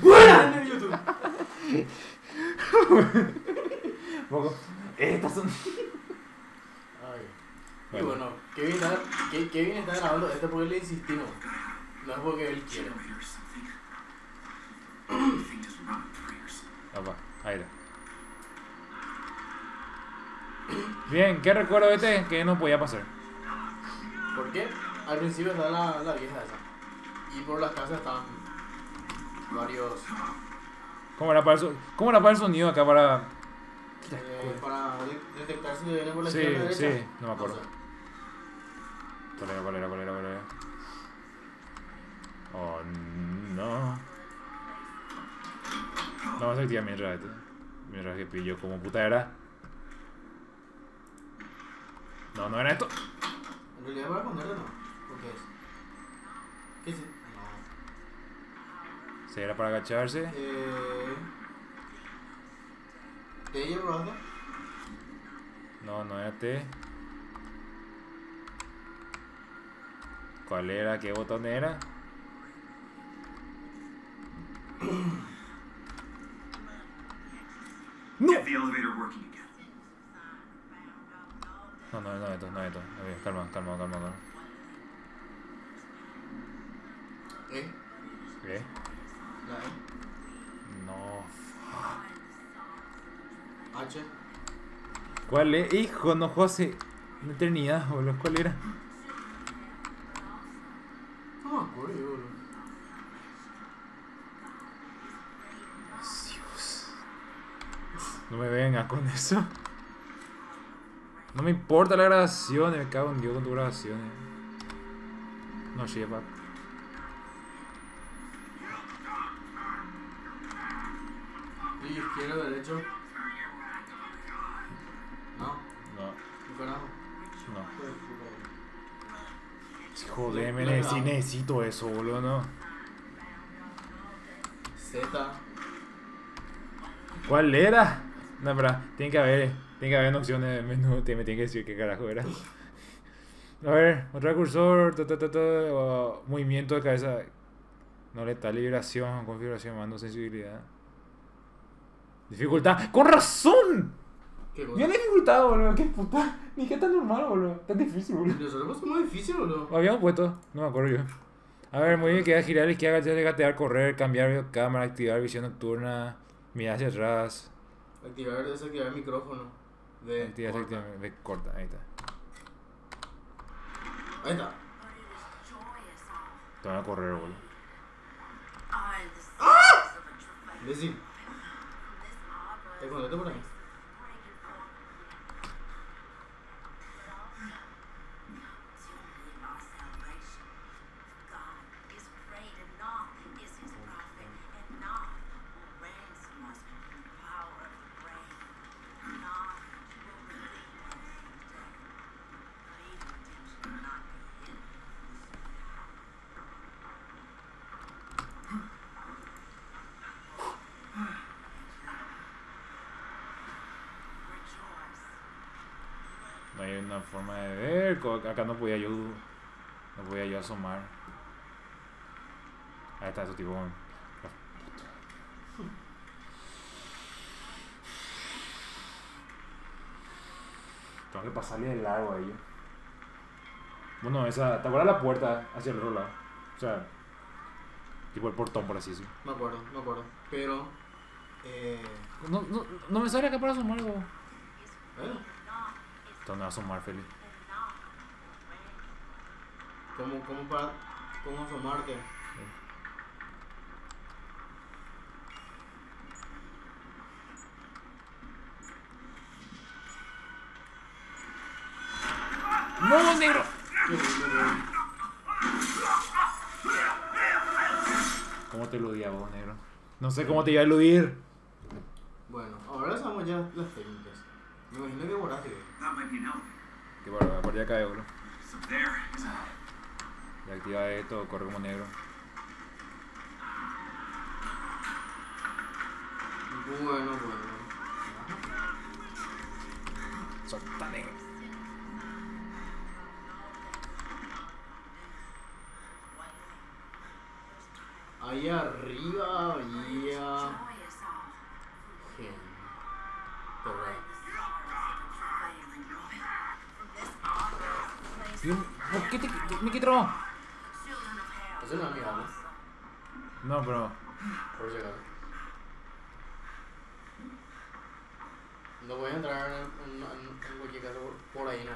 ¡Fuera de YouTube! Poco. Estas son. Ay. Y Bueno. Kevin está, Ke- Kevin está grabando esto porque le insistimos. No es porque él quiere. Ahí está. Bien, ¿qué recuerdo de este que no podía pasar? ¿Por qué? Al principio está la, la vieja esa. Y por las casas están varios. ¿Cómo era para el, so- cómo era para el sonido acá para.? eh, para de- detectar si viene por la Sí, izquierda sí, derecha. no me acuerdo. ¿Cuál era, cuál era, cuál era, cuál era? Oh, no. No, vamos a activar mientras. Mientras que pillo como puta era. No, no era esto. En realidad para ponerle no. ¿Por qué es? ¿Qué es? No. Era para agacharse. Eh. ¿Te ella probaste? No, no era T. ¿Cuál era? ¿Qué botón era? Again. No, no, no, esto, no, esto. A ver, calma, calma, calma, calma. ¿Eh? ¿Qué? ¿Cuál es? Hijo, no José. Una eternidad, boludo. ¿Cuál era? No me acuerdo, boludo. Dios. No me vengas con eso. No me importa la grabación, me cago en Dios con tu grabación. No, lleva. ¿Y izquierdo, derecho? Joder, me Lo- lo necesito, eso, boludo, ¿no? Z. ¿Cuál era? No, espera, tiene que haber, tiene que haber opciones de menú, te- me tiene que decir qué carajo era. A ver, otro cursor, ta, ta, ta, movimiento de cabeza. No letal, liberación, configuración, mando, sensibilidad. Dificultad. ¡Con razón! ¿Qué cosa? Bien dificultad, boludo, qué puta. Ni qué tan normal, boludo. Tan difícil, boludo. Nosotros muy difícil, boludo. Lo habíamos puesto, no me acuerdo yo. A ver, muy bien, queda girar a la izquierda, ya gatear, correr, cambiar cámara, activar visión nocturna, mirar hacia atrás. Activar, desactivar el micrófono. De Activar, corta. ve, corta, ahí está. Ahí está. Te van a correr, boludo. Decir. ¿Te conecto por ahí? No hay una forma de ver, acá no podía yo, no podía yo asomar. Ahí está, eso tipo. Tengo que pasarle de largo a ellos. Bueno, esa, ¿te acuerdas la puerta hacia el otro lado? O sea, tipo el portón, por así decirlo. Me acuerdo, me acuerdo. Pero. Eh. No, no, no me sale acá para asomar, algo. ¿Dónde va a asomar, Feli? ¿cómo, cómo para. ¿Cómo asomarte? ¡No, negro! ¿Cómo te eludía vos, negro? No sé cómo te iba a eludir. Bueno, ahora sabemos ya las técnicas. Me imagino que borraste. Qué bárbaro, aparte ya cae, bro. Ya activa esto, corre como negro. Bueno, bueno. Solta, negro. Ahí ahí arriba había qué te, te- me quitó? No es amigable, No, pero. por si acaso. No voy a entrar en, en, en- cualquier caso por, por ahí no.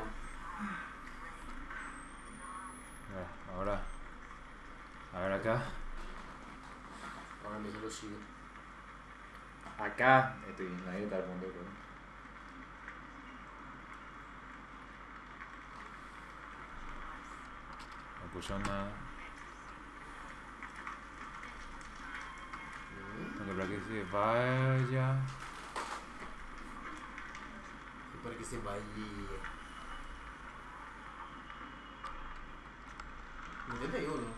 Ahora. A ver acá. Ahora me lo sigo. Acá. Estoy en la dieta del mundo, pero. No nada. Tengo que esperar que se vaya. Y para que se vaya. Métete ahí, boludo.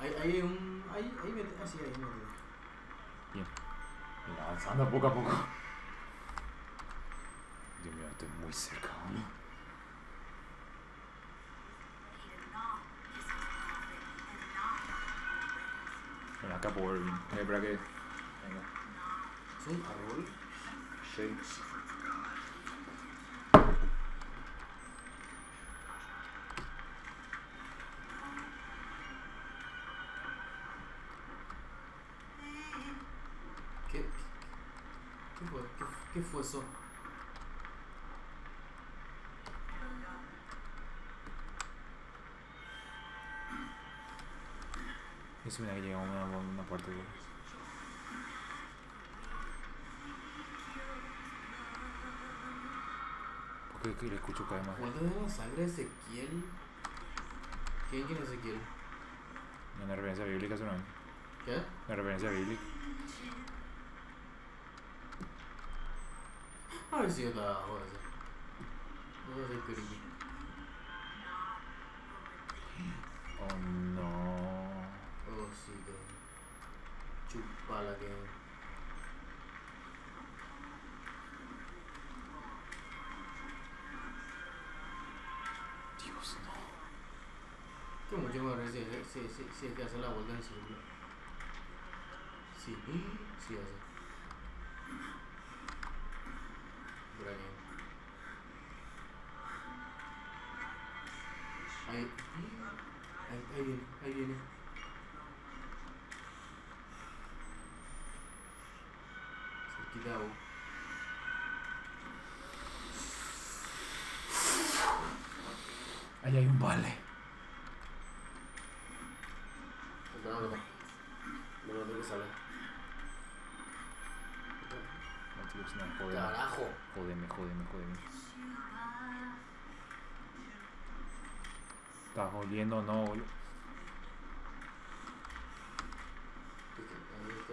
Hay, hay un. Ahí, ahí mete. Así, ahí mete. Bien. Mira, avanzando poco a poco. Dios mío, estoy muy cerca, boludo. Bueno, acá puedo ver bien. Voy a esperar que. Venga. Es un árbol. Sí. ¿Qué, qué, qué fue? ¿Qué, qué fue eso? Eso mira que llega a una, una puerta, boludo. ¿Por qué, le escucho cada más? Fuente de la sangre de Ezequiel. ¿Quién, quién es Ezequiel? Una referencia bíblica solamente. ¿Qué? Una referencia bíblica. A ver si está abajo ese. No sé qué orilla. Oh Que mucho mejor si, si, si, es hace la vuelta en círculo. Sí, sí hace.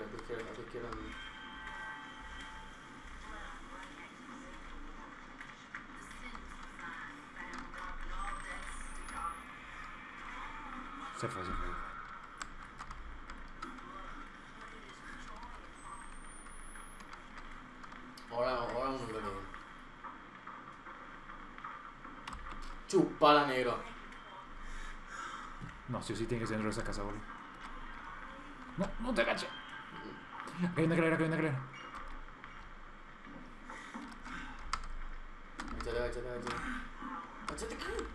La izquierda, a la izquierda, a la izquierda. Se fue, se fue. Ahora, ahora uno lo que. Chupala negro. No, sí o sí tiene que ser dentro de esa casa, boludo. No, no te agaches. Acá hay una escalera, acá hay una escalera. Agachate, agachate, agachate. Agachate, ¿qué?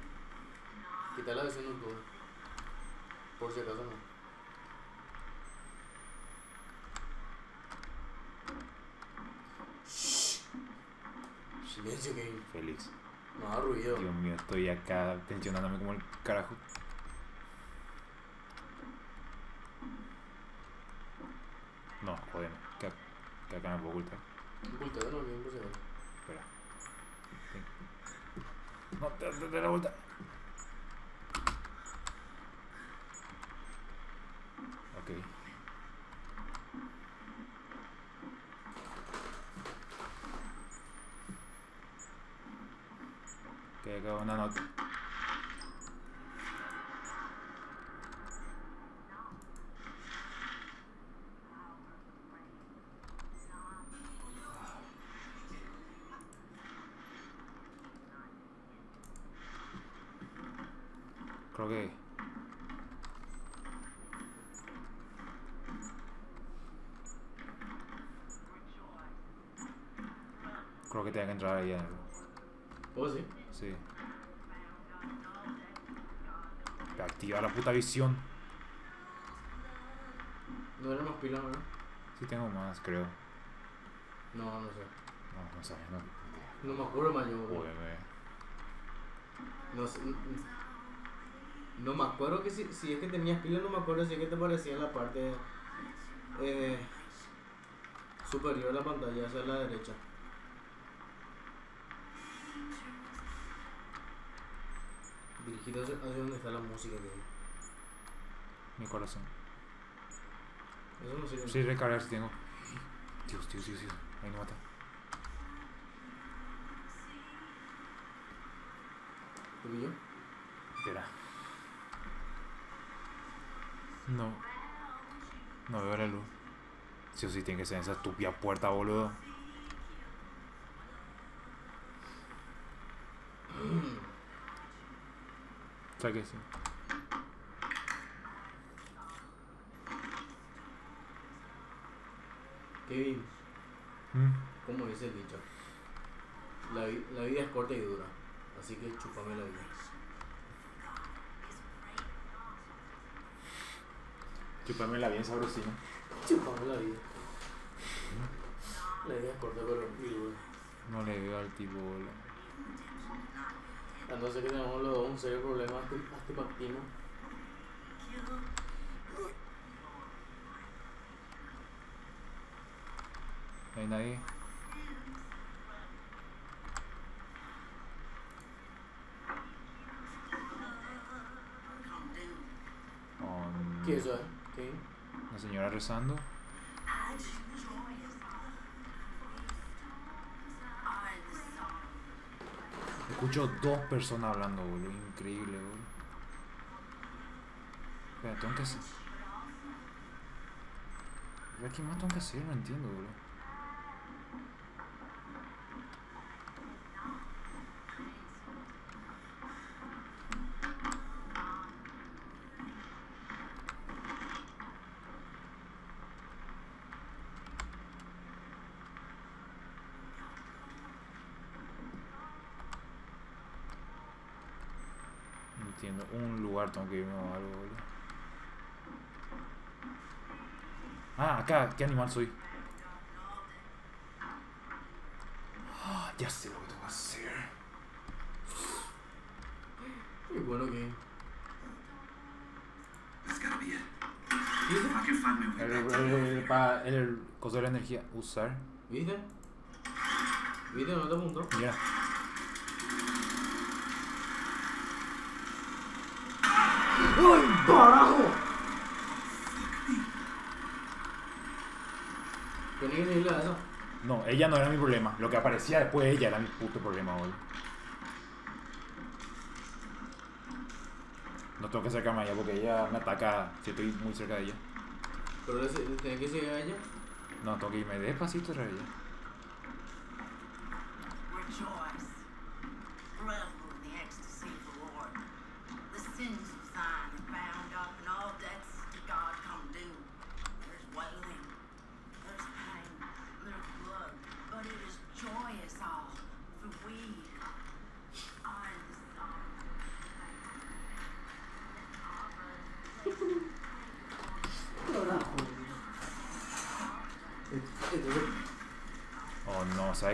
Quita la visión nocturna. Por si acaso no. Silencio, Kevin. Félix. No ruido. Dios mío, estoy acá tensionándome como el carajo. No, jodeme. Que, que acá me puedo ocultar. Oculta, no, si acaso. Espera. No, te, te, te la vuelta. no, no. Creo que... Creo que tenía que entrar ahí en el... ¿Oh, sí? Sí. Activa la puta visión. No era más pila, ¿no? Sí tengo más, creo. No, no sé. No, no sabes, no. No me acuerdo más yo. Joder, me- No sé. No me acuerdo que si, si es que tenías pila, no me acuerdo si es que te parecía en la parte eh, superior de la pantalla, hacia la derecha. Dirigido hacia, donde está la música hay. Mi corazón. Eso no sirve. Sí, recargar si tengo. Dios, Dios, Dios, Dios. Ahí no mata. ¿Te pillo? Espera. No. No veo la luz. Sí o sí tiene que ser en esa estúpida puerta, boludo. Que sí. Kevin, ¿Mm? como dice el dicho, la, vi- la vida es corta y dura, así que chúpame la vida. Chúpamela bien sabrosina. Chúpame la vida. La vida es corta pero y dura. No le veo al tipo. No ser que tengamos los dos un serio problema asti- astigmatismo. No hay nadie. Um, ¿Qué es eso? ¿Qué? La señora rezando. Escucho dos personas hablando, boludo. Increíble, boludo. Espera, tengo que hacer. ¿Qué más tengo que hacer? No entiendo, boludo. No entiendo. Un lugar tengo que irme o algo, boludo. Ah, acá. ¿Qué animal soy? Ah, ya sé lo que tengo que hacer. Qué bueno que. El, el, el, el coso de la energía. Usar. ¿Viste? ¿Viste? ¿No te apuntó? Mira. ¡Ay, carajo! Tenía que decirle a eso. No, ella no era mi problema. Lo que aparecía después de ella era mi puto problema, boludo. No tengo que acercarme a ella porque ella me ataca si estoy muy cerca de ella. Pero tenía que seguir a ella. No, tengo que irme despacito tras ella.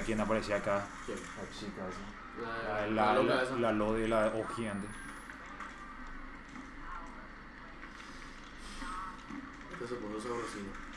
Quién aparecía acá? ¿quién? La chica esa. La, La, la, lo de la O gigante. Este se puso sabrosino.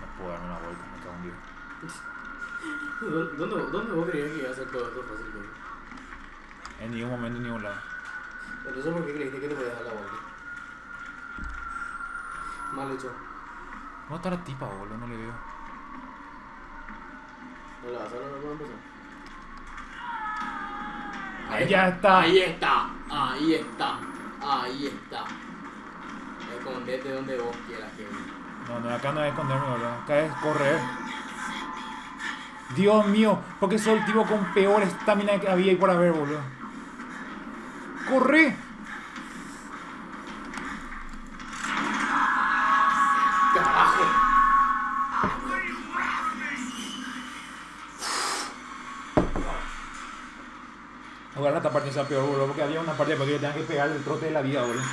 No puedo darme una vuelta, me cago en Dios. ¿Dó- ¿Dónde, ¿Dónde vos creías que iba a ser todo esto fácil? güey? En ningún momento, en ningún lado. Entonces, ¿por qué creíste que te podías dar la vuelta? Mal hecho. ¿Dónde está la tipa, boludo? No le veo. No la vas a dar, no puedo empezar. Ahí ya está. Ahí está. Ahí está. Ahí está. Escondete donde vos quieras, Kevin. No, no, acá no es esconderme, boludo. Acá es correr. Dios mío, porque soy el tipo con peor estamina que había ahí por haber, boludo. ¡Corre! ¡Carajo! Ojalá esta parte sea peor, boludo, porque había una parte que tenía que pegar el trote de la vida, boludo.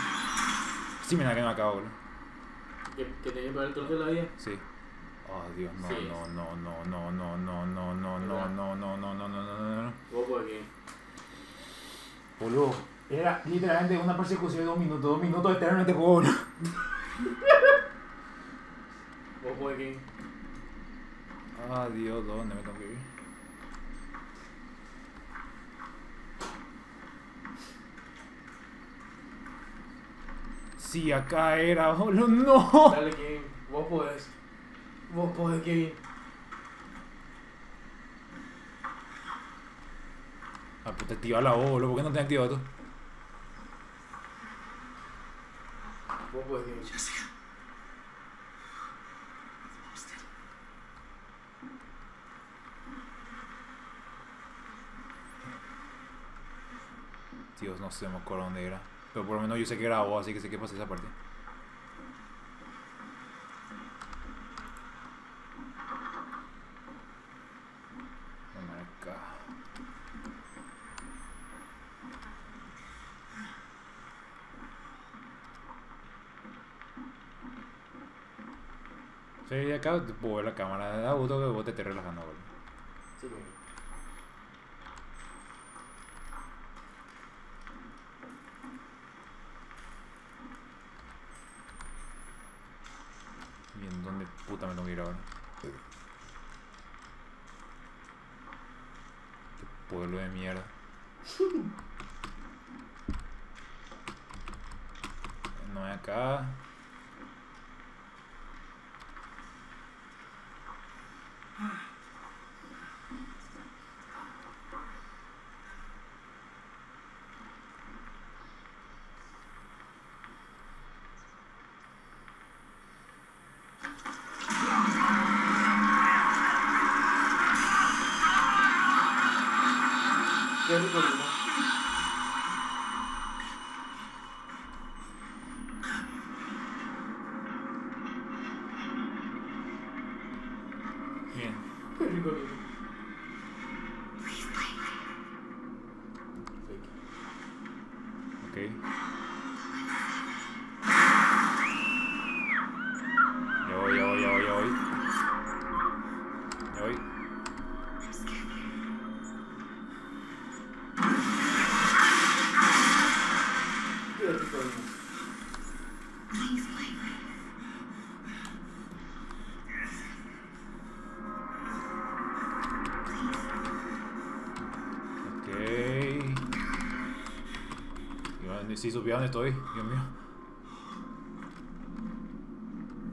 Sí, mira que no acabo, boludo. ¿Que, que tenés que pagar el trozo de la vida? Sí. Oh, Dios, no, Sí. no, no, no, no, no, no, no, no, no, no, no, no, no, no, no, no, no. Por aquí. Boludo, era literalmente una persecución de dos minutos, dos minutos eternos en este juego, por aquí. Ah, Dios, ¿dónde me tengo que ir? Sí, acá era, boludo, no. Dale, Kevin. Vos podés. Vos podés, Kevin. Ah, puta, activa la O, boludo, ¿por qué no te activado esto? Vos podés, Kevin. Jessica. Dios, no sé, me acuerdo dónde era. Pero por lo menos yo sé que era O, así que sé que pasé esa parte. Vamos acá. Sí, acá puedo ver la cámara. Da gusto que vos te estés relajando, boludo. Sí, Kevin. ¿Y en dónde puta me tengo que ir ahora? Qué pueblo de mierda. No es acá. Si supiera dónde estoy, Dios mío.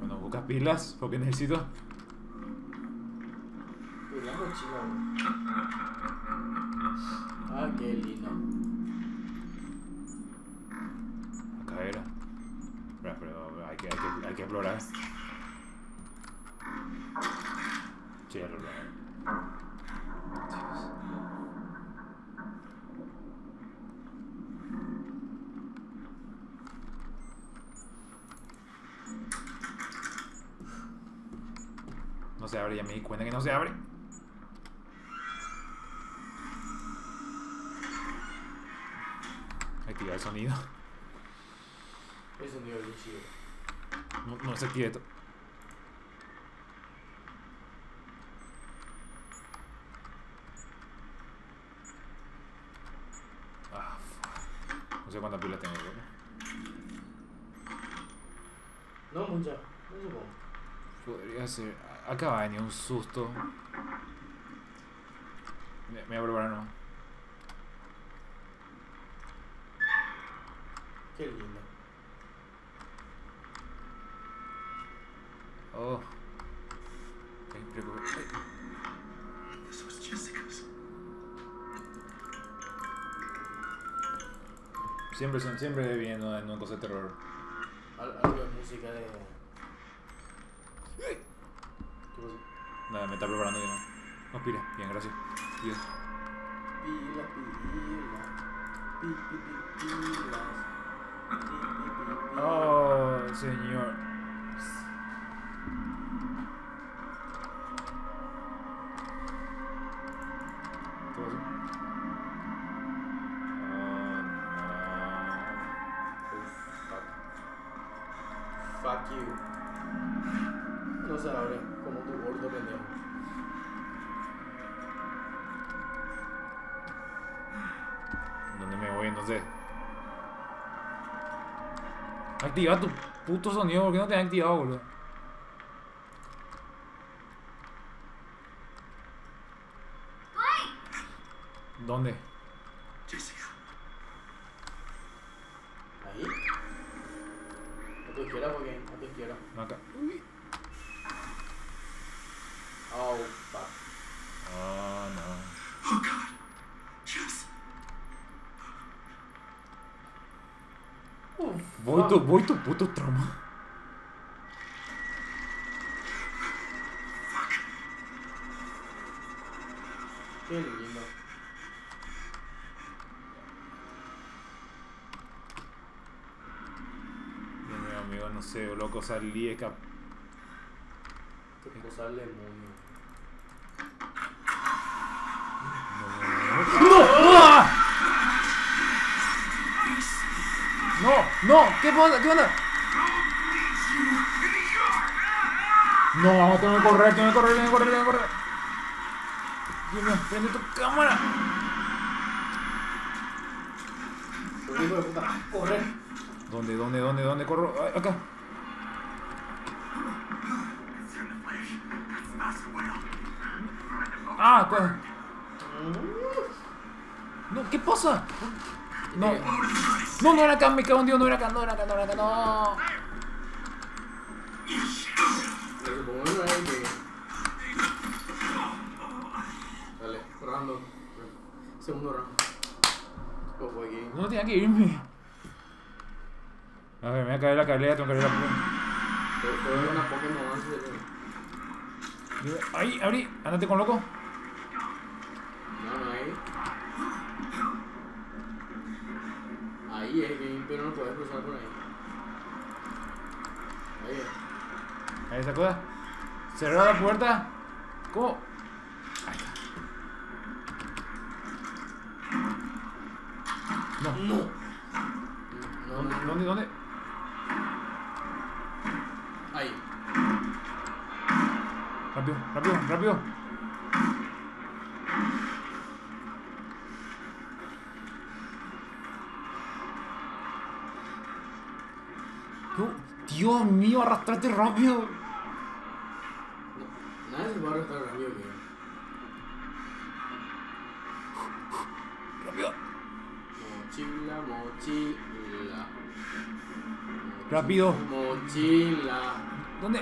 Bueno, busca pilas, porque necesito. La mochila. Ah, qué lindo. Quieto, ah, no sé cuántas pilas tengo. No, no muchas. No sé Podría ser... Acaba de venir un susto. Oh. This was Jessica's. Siempre son, siempre viendo en una cosa de terror. Algo de música de. ¿Qué pasó? Nada, me está preparando ya. No, pira, bien, gracias. Dios. Pila, pila. Pi, pi, pi, pilas. Pi, pi, pi, pi, oh, señor. Activa tu puto sonido, ¿por qué no te has activado, boludo? ¿Dónde? Jessica. Ahí. A tu izquierda, porque a tu izquierda. No, acá. Oh, fuck. Oh, no. Oh God. Jess. Voy tu, voy tu puto trauma. Qué lindo. Dios mío, amigo, no sé, loco, salí de cap... Cosa del demonio. No, ¿qué pasa? ¿Qué onda? No, tengo que correr, tengo que correr, tengo que correr, tengo que correr. Dios mío, prende tu cámara. Hijo de puta, corre. ¿Dónde, dónde, dónde, dónde corro? Acá. Ah, ¿cuál? No, ¿qué pasa? No, no, no era acá, me cago en Dios, no era acá, no era acá, no era acá, no. Dale, round. Segundo round. Oh, fue aquí. No tenía que irme. A ver, me voy a caer la carrera, tengo que caer la Te voy a una Pokémon antes de. Ahí, abrí, andate con loco. Ahí es que pero no puedes cruzar por ahí. Ahí es. Ahí está cosa. Cerrar la puerta. ¿Cómo? Ahí está. No. No. No, no, no. ¿Dónde, dónde? Ahí. Rápido, rápido, rápido. Dios mío, arrastrate rápido. No, nadie se va a arrestar rápido que. Rápido. Mochila, mochila. Rápido. Mochila. ¿Dónde?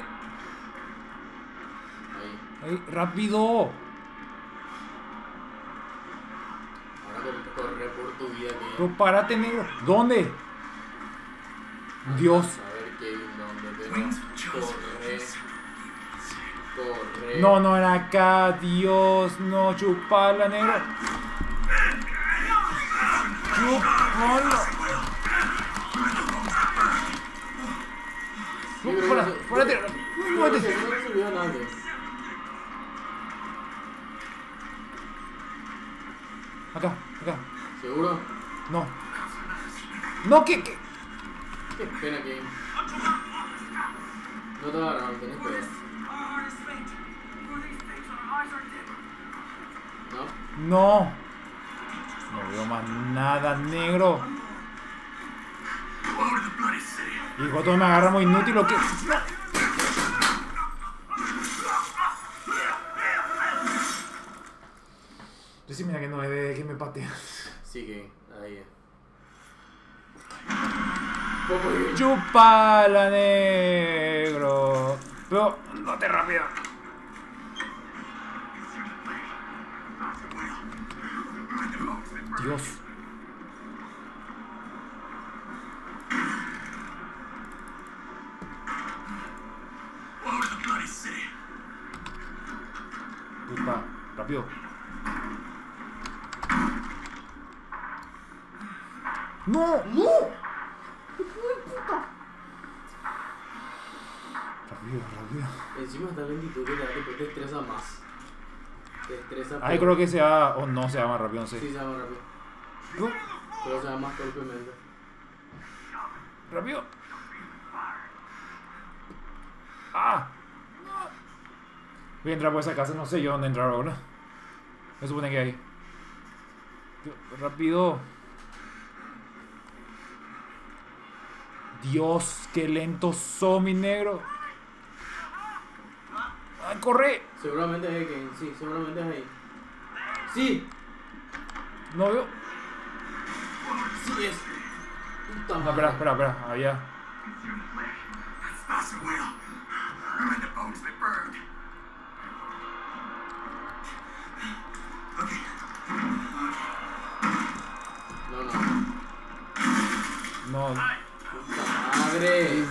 Ahí. Ahí, rápido. Ahora cor- corre por tu vida que. Pero párate, negro. ¿Dónde? Dios. Corre. this. Corre. No, no era acá, Dios, no, chupala, negro. Chupala. Fuera, fuera, fuera. Acá, acá. ¿Seguro? No. No, que, que. Qué pena que. No te agarraron, tenés pedo. ¿No? No. No veo más nada, negro. Hijo, todo me agarra muy inútil o qué. Decime que no es de que me patea. Sí que. Ahí es. Chupala, negro. Pero, date rápido. Dios. Puta, rápido. No, no. Encima está lentitud que te, te estresa más. Te estresa. Peor. creo que sea. O no sea más rápido, no Sí, sé. se va más rápido. No, Pero se va más torpemente. Rápido. ¡Ah! Voy a entrar por esa casa, no sé yo dónde entrar ahora. Me supone que hay. Rápido. Dios, qué lento sos, mi negro. ¡Ay, corre! Seguramente es Kane. Sí, seguramente es ahí. Sí, No veo. sí es. Puta No, espera, espera, espera. Burned. Okay. No, no. No. Puta madre.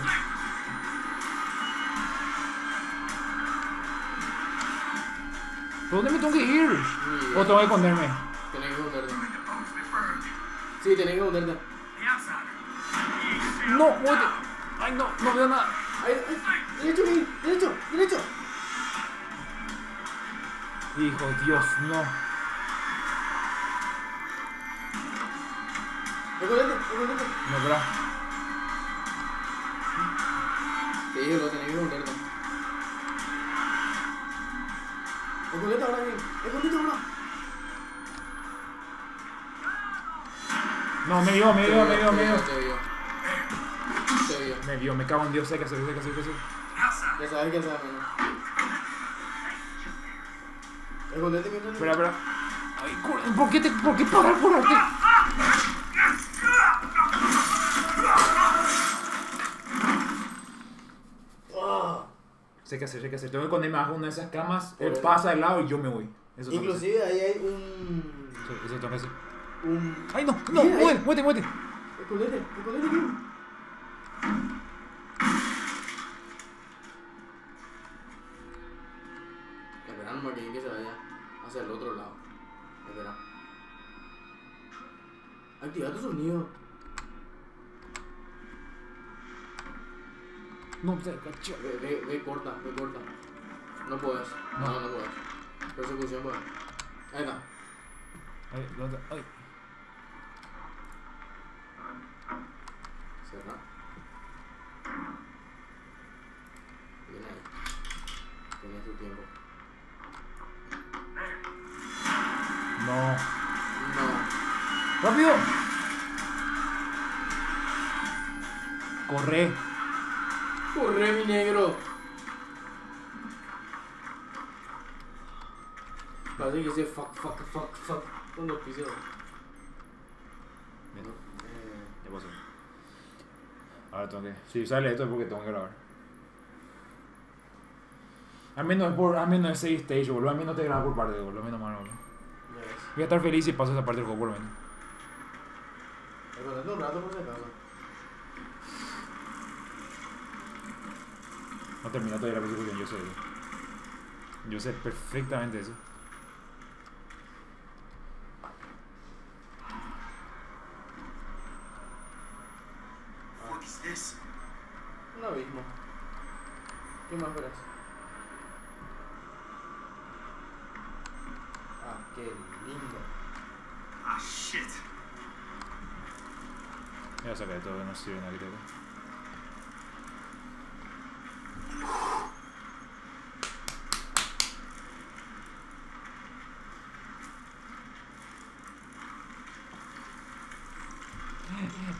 Dónde me tengo que ir? ¿O tengo que esconderme? Tenés que esconderte. Sí, tenés que esconderte. No, muévete. Ay, no, no veo nada. Ay, ay, derecho. Derecho, derecho. Hijo, Dios, no. Escondete, escondete. No, espera. Digo, lo tenés que esconderte. Escondete ahora, Kane. Escondete ahora. No, me vio, me vio, me vio, me vio. Me vio, me cago en Dios, sé que hacer, sé que sé que outsider. Ya sabes qué hacer, menos. Escondete mientras. Espera, espera. Ay, ¿por qué te, por qué parar por arte? Sé que hacer, sé que hacer. Tengo que esconderme bajo una de esas camas. Él pasa al lado y yo me voy. Eso. Inclusive ahí hay un. Eso, eso tengo que hacer. un. Ay, no, no, Mira, ahí. muévete, muévete, muévete. Escondete, escondete, Kane. Espera nomás que que se vaya hacia el otro lado. Espera. Activa tu sonido. No, se cachó. Ve, ve, ve corta, ve corta. No puedes. No, No. no, puedes. Persecución puedes. Ahí está. Ay, ¿dónde? Ay. Cerra. Bien ahí. Tienes tu tiempo. No. No. ¡Rápido! Corre. Corre, mi negro. Parece que dice fuck, fuck, fuck, fuck. Bien, Eh, ya pasó. Ahora tengo que. Si sale esto es porque tengo que grabar. Al menos es por. Al menos es 6 stage, boludo. Al menos te grabo por parte, boludo. Al menos más, boludo. Voy a estar feliz si paso esa parte del juego, por lo menos. Un rato por si acaso. No termina todavía la persecución, yo sé. Yo sé perfectamente eso. What is this? Un abismo. ¿Qué más verás? Ah, qué lindo. Ah, shit. Voy a sacar de todo, no sirve nada que tengo.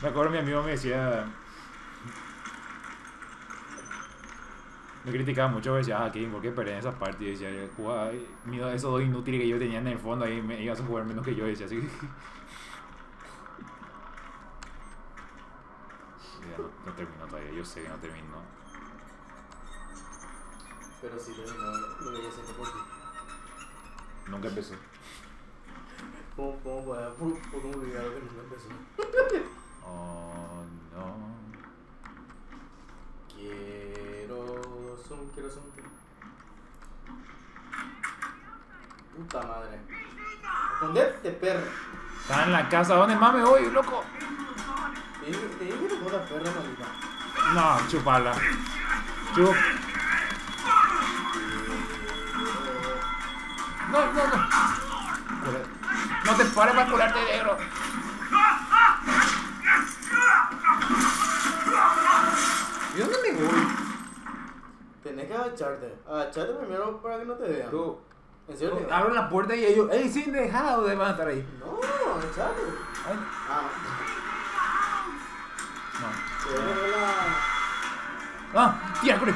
Me acuerdo mi amigo me decía. Me criticaba mucho, decía, ah, Kevin, ¿por qué perdés esas partes? Y decía, jugaba, mira, esos dos inútiles que yo tenía en el fondo ahí, me ibas a jugar menos que yo, decía así. Ya, no, no terminó todavía, yo sé que no terminó. Pero sí terminó lo que ya siento por ti. Nunca empezó. ¿Cómo, cómo puedo por, por un olvidar Oh, no. Quiero son, quiero. Puta madre. Escondete, perro. Estaba en la casa, ¿dónde más me voy, loco? Te dije que no la perra maldita. No, chupala. Chup. No, no, no. No te pares para curarte, negro. Tenés que agacharte. Agacharte primero para que no te vean. Tú. ¿En serio? te- Abro la puerta y ellos. ¡Ey, sin dejado de van a estar ahí! No, agachate. Ay, Ah, no. poner la. ¡Ah! ¡Tía, corre!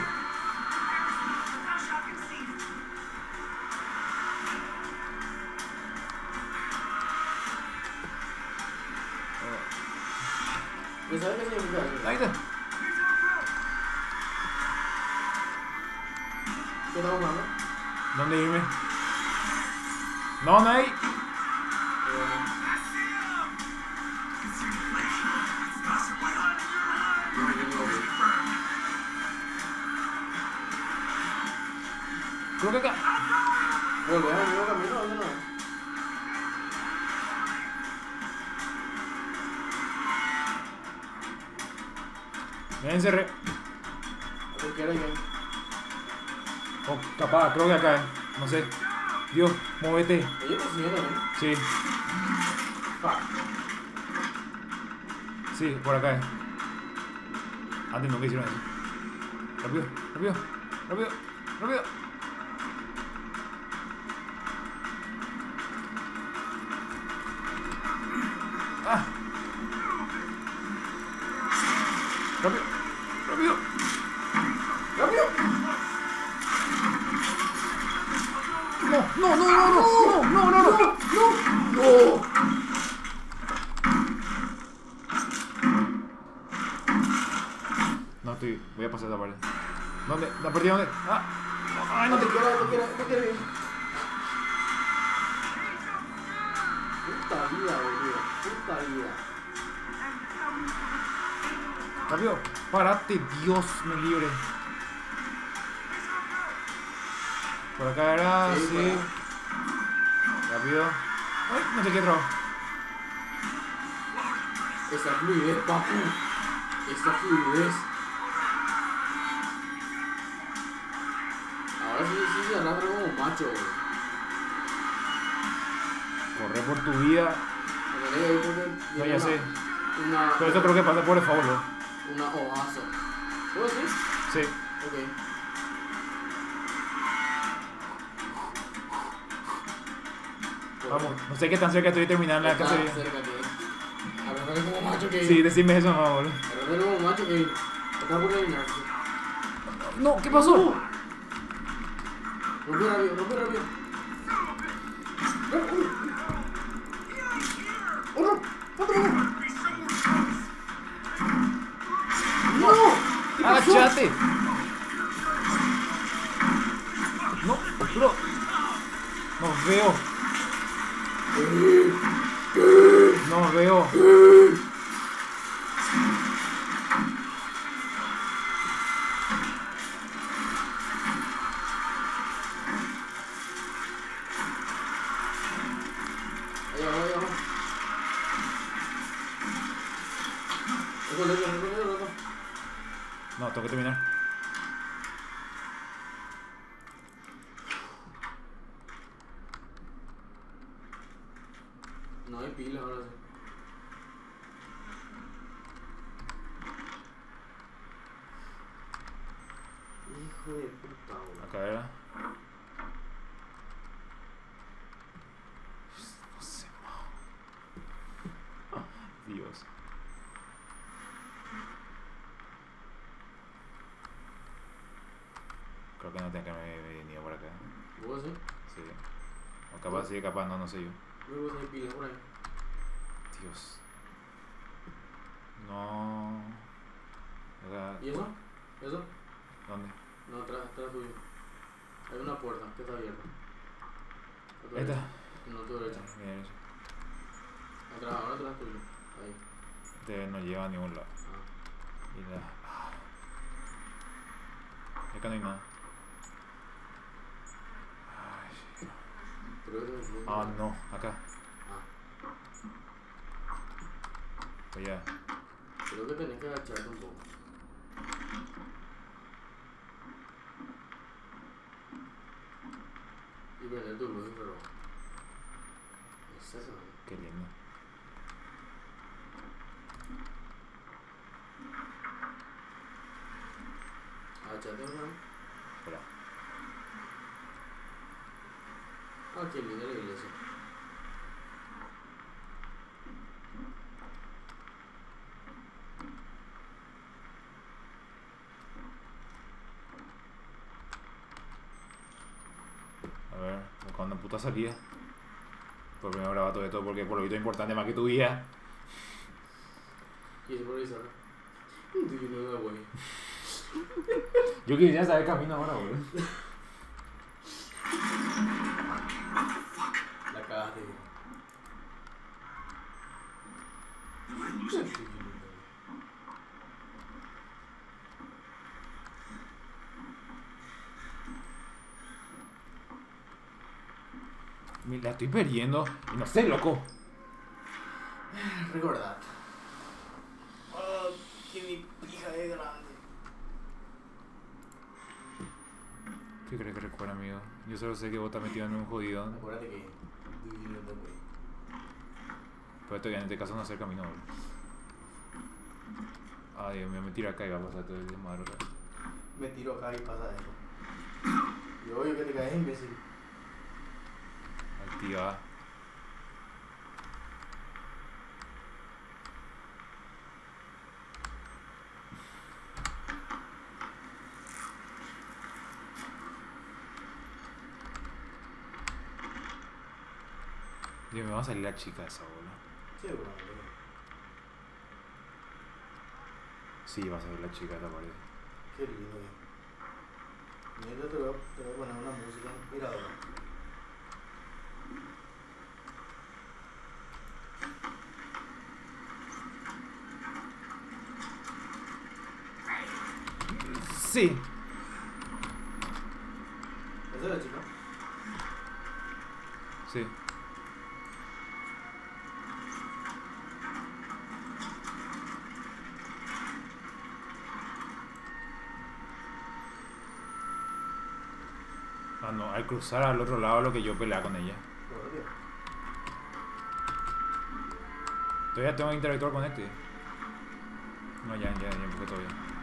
¿Y sabes qué significa? Ahí está. ¿Qué estamos jugando? ¿Dónde? No, no hay. Creo que acá. Al mismo camino, ¿dónde no? Me encerré. Capaz, creo que acá. No sé. Dios, muévete. Ellos. Sí, sí, por acá. Antes nunca hicieron eso. Rápido, rápido, rápido, rápido. No sé qué otro. Esa fluidez, papu. Esa fluidez. Ahora sí, sí se arrastra como macho. Corre por tu vida. No, ya una- sé. Una, Pero eso creo que pasa por el favor, ¿no? una oaso. ¿Puedo decir? Sí. Ok. Vamos. No sé qué tan cerca estoy de terminar la cacería. cerca Arrastra como macho que Sí, decime eso, no, boludo. Arrastra como macho que. No, ¿qué pasó? Rompe rápido, rompe rápido. ¡Otro! ¡Otro! ¡No! ¡Agachate! No, bro. No veo. Eso. No, tengo que terminar. No hay pila ahora sí. Hijo de puta, boludo. Acá era. No sé. Dios. Creo que no tengo que haber venido por acá. ¿Vos sí? Sí. O capaz sí, capaz no, no sé yo. Luego hay pila por ahí. Dios. No. Acá- ¿Y eso? ¿Eso? ¿Dónde? No, atrás, atrás tuyo. Hay una puerta que está abierta. A tu Ahí está. derecha. No, a tu derecha. Mira eso. Atrás, ahora atrás tuyo. Ahí. Este no lleva a ningún lado. Ah. Y la. ah. Acá no hay nada. Ay, Creo Ah, no, acá. Ah. Voy a. Creo que tenés que agacharte un poco. Y prender tu luz infrarroja. Es eso. Qué lindo. Agachate, ¿no? Espera. Ah, qué linda la iglesia. A ver, buscando puta salida. Por primero graba todo esto porque por lo visto es importante más que tu vida. ¿Quieres improvisar? Yo quisiera saber camino ahora, boludo. La cagaste. Me la estoy perdiendo y no sé, loco. Recordad. Oh, que mi hija es grande. ¿Qué crees que recuerda, amigo? Yo solo sé que vos estás metido en un jodido. Acuérdate que. Pero esto ya en este caso no es el camino. Ay, Dios mío, me tira acá y va a pasar todo el día madre otra vez. Me tiro acá y pasa esto. Y obvio que te caes imbécil. Activa. Dios, me va a salir la chica esa, boludo. Sí, va a salir la chica de la pared. Qué lindo que. Mientras te voy, a, te voy a poner una música inspiradora. Sí. ¿Esa es la chica? Sí. Ah, no, al cruzar al otro lado lo que yo peleaba con ella. Todavía tengo que interactuar con este. No, ya, ya, ya empecé todavía.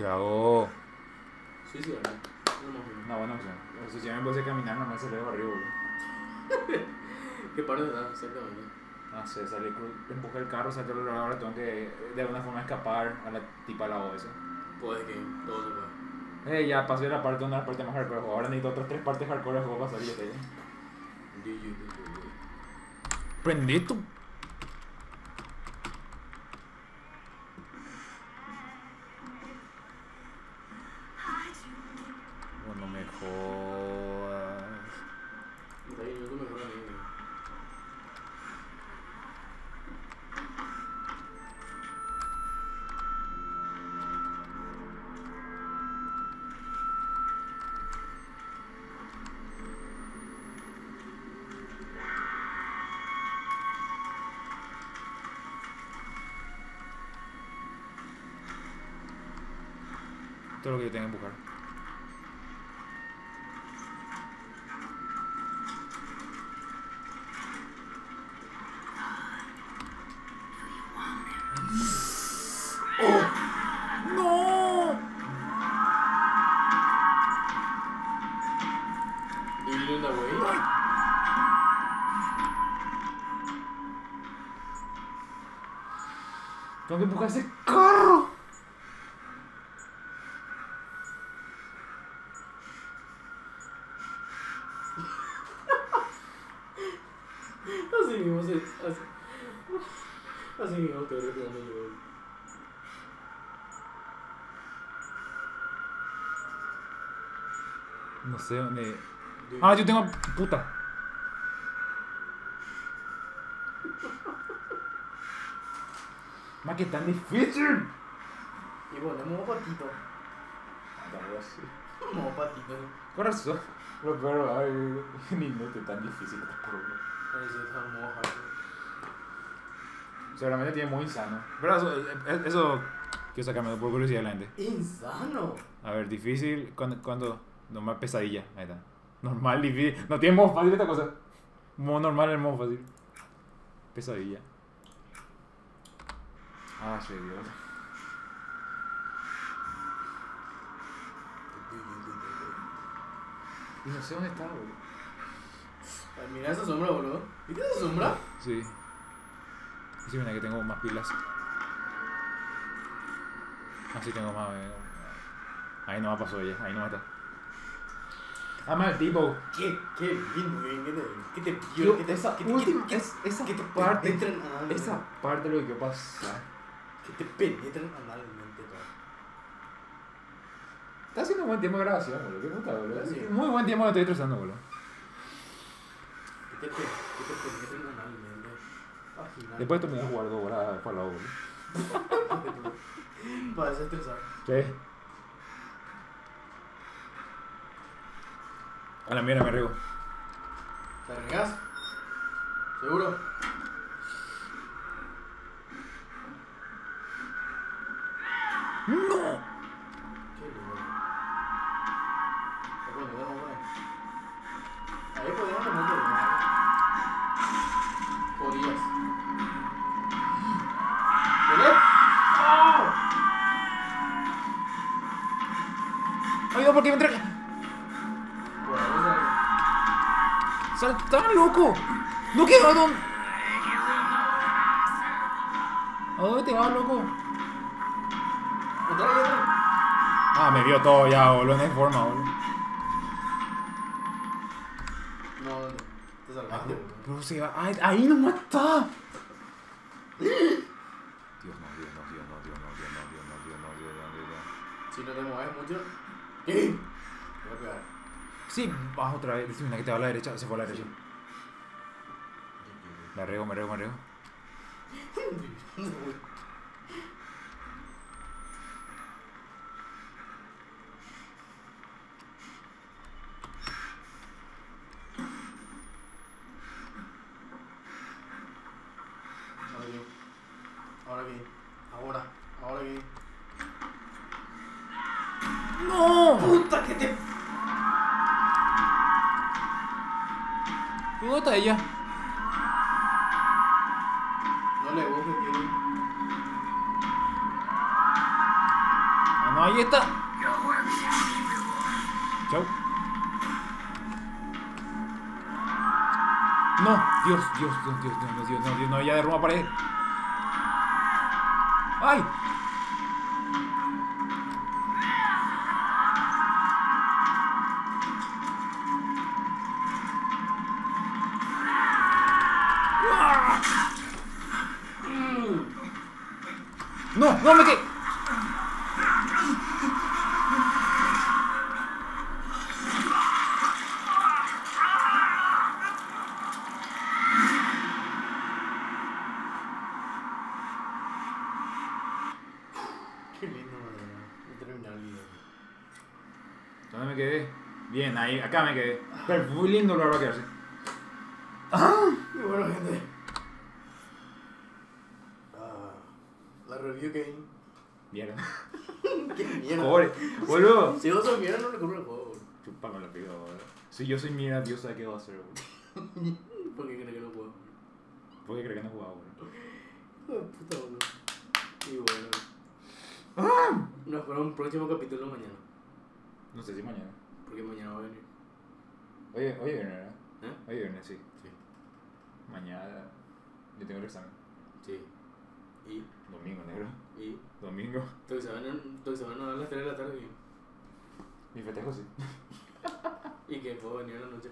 ¿Qué hago? Sí, sí, menos. Una buena opción. O si ya me puse a caminar, nomás se le va arriba, boludo. ¿Qué parte está? Exactamente. No sé, salí, empujé el carro, otro lado, ahora tengo que de alguna forma escapar a la tipa de eso. Puede que todo se pueda. Eh, ya pasé la parte, una parte más hardcore, ahora necesito otras tres partes hardcore de juego para salir de you? Prende tu... feeling that way? Tengo que carro. assim mesmo, assim, assim, eu é o teu de. Não sei onde. Ah, yo tengo. Puta. Más que tan difícil. Y ponemos patito. Modo patito. Corazón. Pero, pero, ay, ni no te tan difícil. por está modo hardcore. Seguramente tiene muy insano. Pero eso, eh, eso quiero sacarme por curiosidad de la gente. Insano. A ver, difícil, cuando, cuando normal pesadilla, ahí está. Normal, difícil. No tiene modo fácil esta cosa. Modo normal es modo fácil. Pesadilla. Ah, sí, Dios. Y no sé dónde está, boludo. Mira esa sombra, boludo. ¿Viste esa sombra? Sí. Sí, mira que tengo más pilas. Así tengo más. eh, Ahí no me pasó ella, ahí no me está. Jamás tipo, qué, qué lindo, qué te vio, qué te Esa parte, esa parte de lo que pasa, que te penetran analmente, Está haciendo un buen tiempo de grabación, boludo. Qué puta, boludo. Muy buen tiempo lo estoy trazando, boludo. Que te, que te penetran analmente. Vaginal. Después tú me das guardo, boludo, para la boludo. Para desestresar. ¿Qué? A la mierda me arribo. ¿Te arriesgas? ¿Seguro? ¡No! Ahí podríamos. ¿eh? Podías. ¿Vale? ¡Ah! Ay, no, ¿por qué me entrega? ¡Sal tan loco! ¡No quedó a dónde! ¿A dónde te vas, loco? Ah, me vio todo ya, boludo. No hay forma, boludo. No, te salvaste, boludo. Pero se va. ¡Ay, ahí nomás está! Dios no, Dios no, Dios no, Dios no, Dios no, Dios no, Dios no, Dios no, Dios no. Si no te mueves mucho. ¿Qué? Te voy a pegar. Sí, vas otra vez. Decime que te va a la derecha. Se fue a la derecha. Me arriesgo, me arriesgo, me arriesgo. Bien, ahí, acá me quedé. Pero muy lindo lugar para quedarse. Y bueno, gente. Ah, la review game. Mierda. Qué mierda. Pobre, boludo. Si vos sos mierda, no le compro el juego, boludo. Chupame la pica, boludo. Si yo soy mira, Dios sabe qué va a hacer, boludo. ¿Por qué crees que no puedo? ¿Por qué crees que no jugaba, boludo? Hijo de puta, boludo. Y bueno. Nos espera un próximo capítulo mañana. No sé si mañana. Porque mañana va a venir. Hoy, hoy viernes, ¿verdad? ¿Eh? Hoy viernes, sí. Sí. Mañana yo tengo el examen. Sí. Y. Domingo, negro. Y. Domingo. Tu examen, tu examen no a las 3 de la tarde. Mi festejo, sí. Y, que puedo venir a la noche.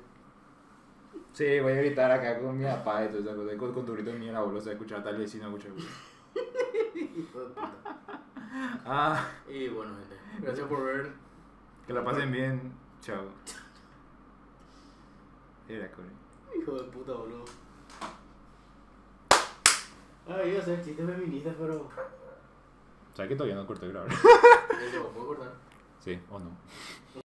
Sí, voy a gritar acá con mi papá y toda esa cosa. Con, con tu grito de mierda, boludo. Se va a escuchar tal vez si no escucha. Hijo de puta. Ah, Y bueno, gente. Gracias por ver. que la pasen bien. Chao. Era Corey. Hijo de puta, boludo. Ay, iba a hacer chistes feministas, pero. ¿Sabes que todavía no corté grabar? ¿puedo cortar? sí, o no.